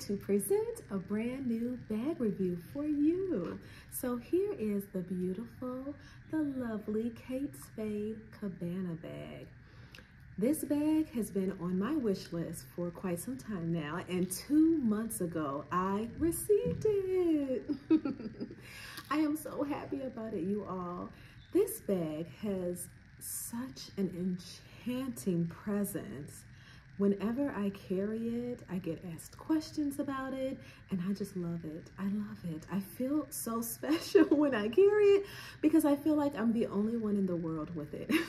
to present a brand new bag review for you. So here is the beautiful, the lovely Kate Spade Cabana bag. This bag has been on my wish list for quite some time now, and two months ago, I received it. I am so happy about it, you all. This bag has such an enchanting presence Whenever I carry it, I get asked questions about it, and I just love it. I love it. I feel so special when I carry it because I feel like I'm the only one in the world with it.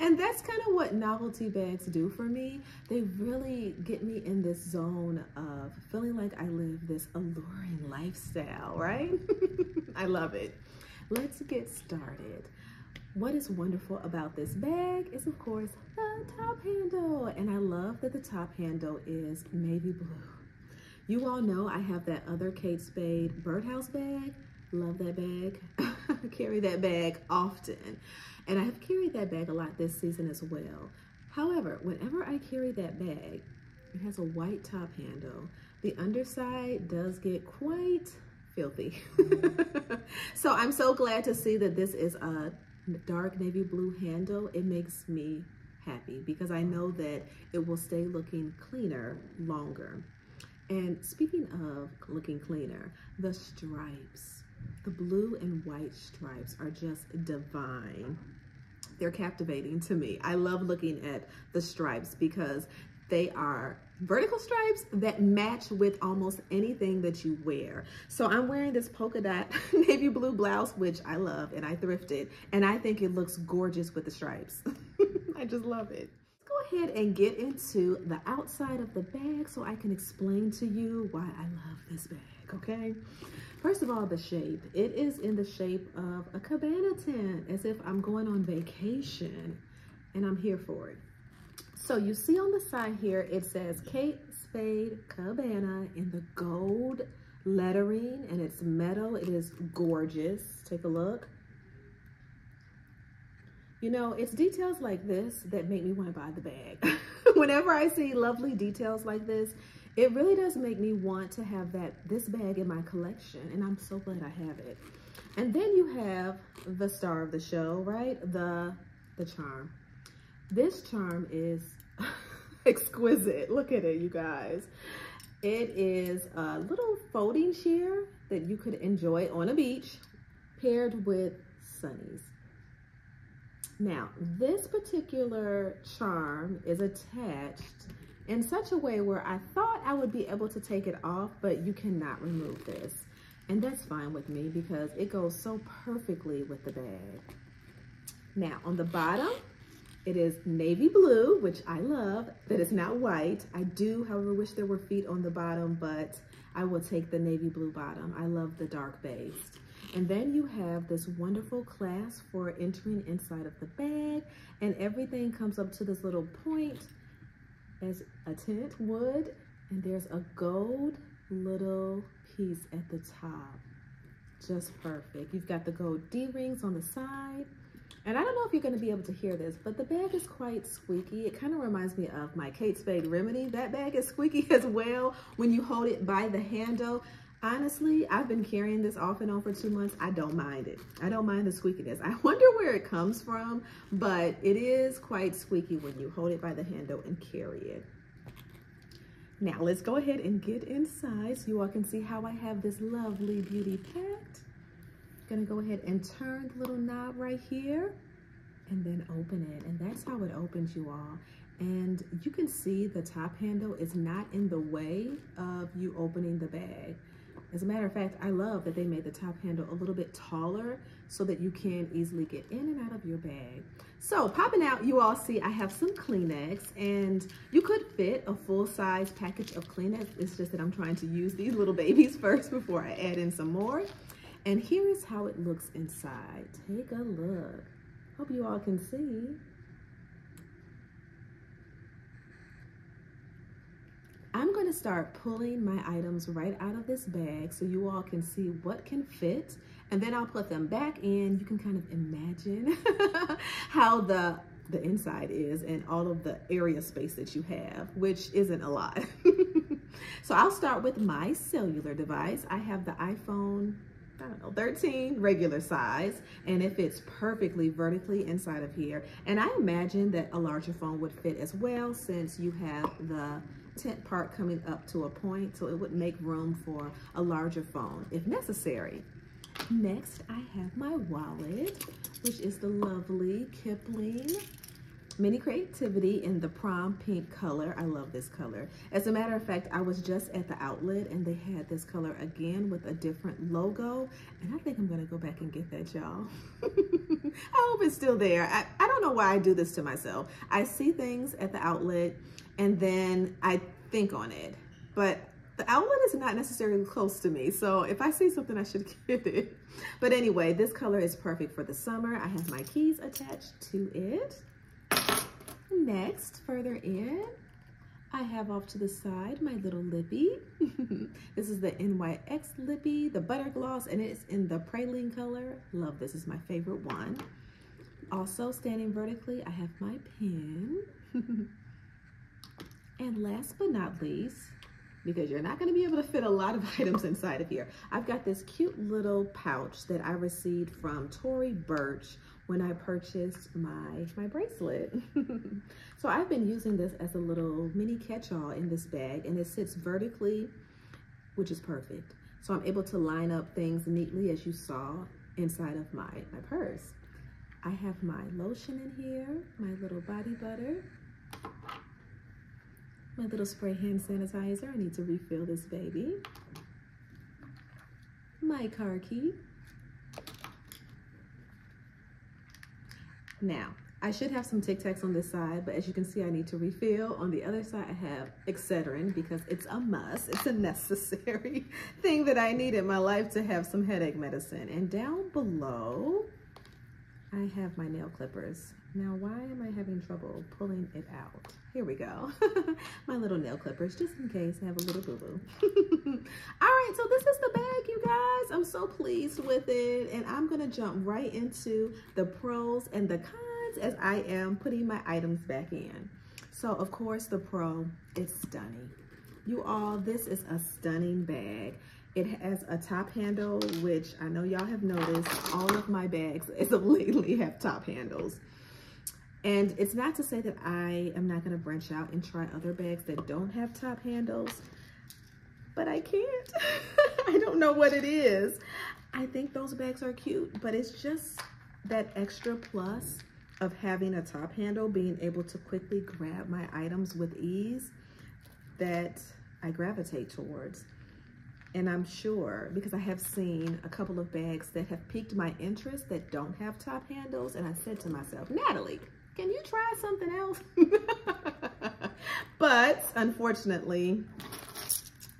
and that's kind of what novelty bags do for me. They really get me in this zone of feeling like I live this alluring lifestyle, right? I love it. Let's get started. What is wonderful about this bag is of course the top handle and I love that the top handle is navy blue. You all know I have that other Kate Spade birdhouse bag. Love that bag. carry that bag often. And I have carried that bag a lot this season as well. However, whenever I carry that bag, it has a white top handle. The underside does get quite filthy. so I'm so glad to see that this is a dark navy blue handle, it makes me happy because I know that it will stay looking cleaner longer. And speaking of looking cleaner, the stripes, the blue and white stripes are just divine. They're captivating to me. I love looking at the stripes because they are vertical stripes that match with almost anything that you wear. So I'm wearing this polka dot navy blue blouse, which I love and I thrifted. And I think it looks gorgeous with the stripes. I just love it. Let's go ahead and get into the outside of the bag so I can explain to you why I love this bag, okay? First of all, the shape. It is in the shape of a cabana tent, as if I'm going on vacation and I'm here for it. So you see on the side here, it says Kate Spade Cabana in the gold lettering and it's metal. It is gorgeous. Take a look. You know, it's details like this that make me want to buy the bag. Whenever I see lovely details like this, it really does make me want to have that this bag in my collection and I'm so glad I have it. And then you have the star of the show, right? The the charm. This charm is exquisite. Look at it, you guys. It is a little folding chair that you could enjoy on a beach paired with sunnies. Now, this particular charm is attached in such a way where I thought I would be able to take it off, but you cannot remove this. And that's fine with me because it goes so perfectly with the bag. Now, on the bottom, it is navy blue, which I love, that is not white. I do, however, wish there were feet on the bottom, but I will take the navy blue bottom. I love the dark base. And then you have this wonderful clasp for entering inside of the bag, and everything comes up to this little point as a tent would, and there's a gold little piece at the top. Just perfect. You've got the gold D-rings on the side, and I don't know if you're going to be able to hear this, but the bag is quite squeaky. It kind of reminds me of my Kate Spade Remedy. That bag is squeaky as well when you hold it by the handle. Honestly, I've been carrying this off and on for two months. I don't mind it. I don't mind the squeakiness. I wonder where it comes from, but it is quite squeaky when you hold it by the handle and carry it. Now let's go ahead and get inside so you all can see how I have this lovely beauty packed gonna go ahead and turn the little knob right here and then open it. And that's how it opens you all. And you can see the top handle is not in the way of you opening the bag. As a matter of fact, I love that they made the top handle a little bit taller so that you can easily get in and out of your bag. So popping out, you all see I have some Kleenex and you could fit a full size package of Kleenex. It's just that I'm trying to use these little babies first before I add in some more. And here is how it looks inside. Take a look. Hope you all can see. I'm going to start pulling my items right out of this bag so you all can see what can fit. And then I'll put them back in. You can kind of imagine how the the inside is and all of the area space that you have, which isn't a lot. so I'll start with my cellular device. I have the iPhone I don't know, 13 regular size, and it fits perfectly vertically inside of here. And I imagine that a larger phone would fit as well since you have the tent part coming up to a point, so it would make room for a larger phone if necessary. Next, I have my wallet, which is the lovely Kipling Mini Creativity in the prom pink color. I love this color. As a matter of fact, I was just at the outlet and they had this color again with a different logo. And I think I'm gonna go back and get that, y'all. I hope it's still there. I, I don't know why I do this to myself. I see things at the outlet and then I think on it. But the outlet is not necessarily close to me. So if I see something, I should get it. But anyway, this color is perfect for the summer. I have my keys attached to it. Next, further in, I have off to the side my little lippy. this is the NYX lippy, the butter gloss, and it's in the praline color. Love this, is my favorite one. Also standing vertically, I have my pen. and last but not least, because you're not gonna be able to fit a lot of items inside of here. I've got this cute little pouch that I received from Tory Burch when I purchased my, my bracelet. so I've been using this as a little mini catch-all in this bag and it sits vertically, which is perfect. So I'm able to line up things neatly as you saw inside of my, my purse. I have my lotion in here, my little body butter, my little spray hand sanitizer. I need to refill this baby. My car key. Now, I should have some Tic Tacs on this side, but as you can see, I need to refill. On the other side, I have Excedrin because it's a must. It's a necessary thing that I need in my life to have some headache medicine. And down below, I have my nail clippers. Now, why am I having trouble pulling it out? Here we go. my little nail clippers, just in case I have a little boo-boo. All right, so this is the bag, you guys. I'm so pleased with it. And I'm gonna jump right into the pros and the cons as I am putting my items back in. So of course the pro, it's stunning. You all, this is a stunning bag. It has a top handle, which I know y'all have noticed. All of my bags as of lately have top handles. And it's not to say that I am not going to branch out and try other bags that don't have top handles, but I can't. I don't know what it is. I think those bags are cute, but it's just that extra plus of having a top handle, being able to quickly grab my items with ease that I gravitate towards. And I'm sure, because I have seen a couple of bags that have piqued my interest that don't have top handles, and I said to myself, Natalie, can you try something else? but unfortunately,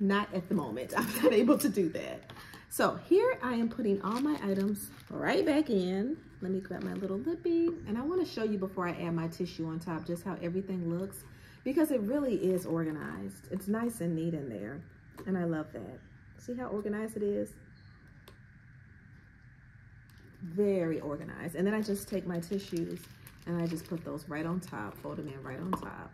not at the moment. I'm not able to do that. So here I am putting all my items right back in. Let me grab my little lippy. And I wanna show you before I add my tissue on top just how everything looks because it really is organized. It's nice and neat in there. And I love that. See how organized it is? Very organized. And then I just take my tissues and I just put those right on top, fold them in right on top.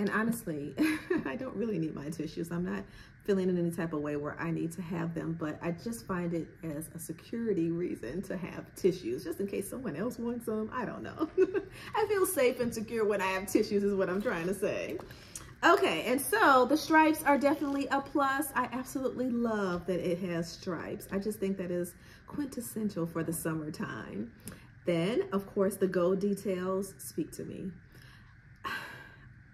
And honestly, I don't really need my tissues. I'm not feeling in any type of way where I need to have them, but I just find it as a security reason to have tissues, just in case someone else wants them. I don't know. I feel safe and secure when I have tissues is what I'm trying to say. Okay, and so the stripes are definitely a plus. I absolutely love that it has stripes. I just think that is quintessential for the summertime. Then, of course, the gold details speak to me.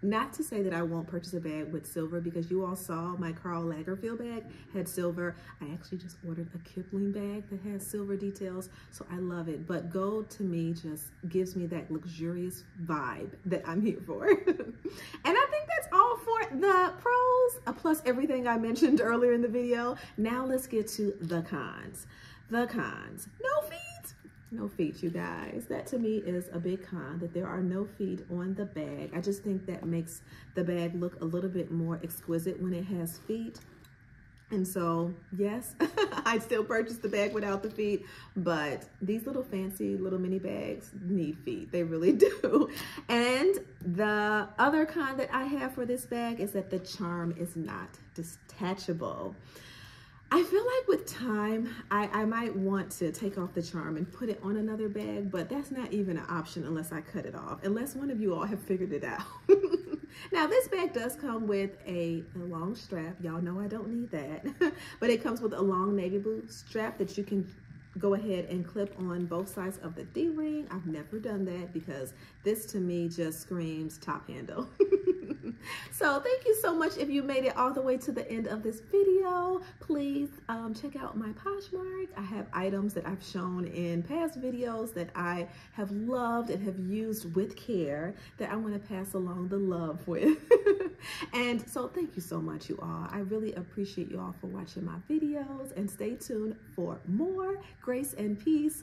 Not to say that I won't purchase a bag with silver because you all saw my Karl Lagerfeld bag had silver. I actually just ordered a Kipling bag that has silver details, so I love it. But gold to me just gives me that luxurious vibe that I'm here for. and I that's all for the pros, uh, plus everything I mentioned earlier in the video. Now let's get to the cons. The cons, no feet. no feet, you guys. That to me is a big con, that there are no feet on the bag. I just think that makes the bag look a little bit more exquisite when it has feet. And so, yes, I still purchased the bag without the feet, but these little fancy little mini bags need feet. They really do. And the other con that I have for this bag is that the charm is not detachable. I feel like with time, I, I might want to take off the charm and put it on another bag, but that's not even an option unless I cut it off, unless one of you all have figured it out. now, this bag does come with a, a long strap. Y'all know I don't need that, but it comes with a long navy blue strap that you can go ahead and clip on both sides of the D-ring. I've never done that because this to me just screams top handle. so thank you so much if you made it all the way to the end of this video. Please um, check out my Poshmark. I have items that I've shown in past videos that I have loved and have used with care that I want to pass along the love with. and so thank you so much, you all. I really appreciate you all for watching my videos and stay tuned for more grace and peace